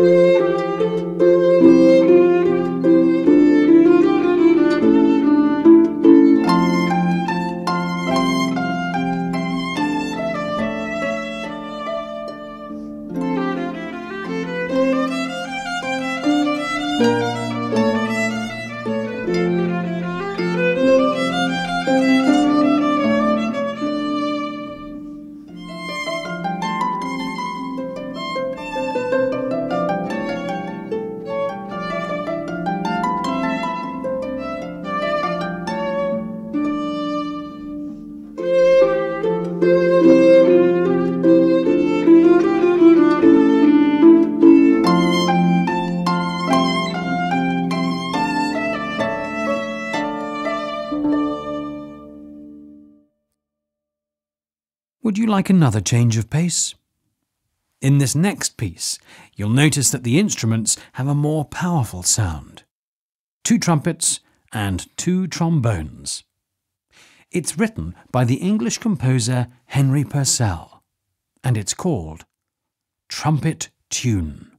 Música Would you like another change of pace? In this next piece, you'll notice that the instruments have a more powerful sound. Two trumpets and two trombones. It's written by the English composer Henry Purcell, and it's called Trumpet Tune.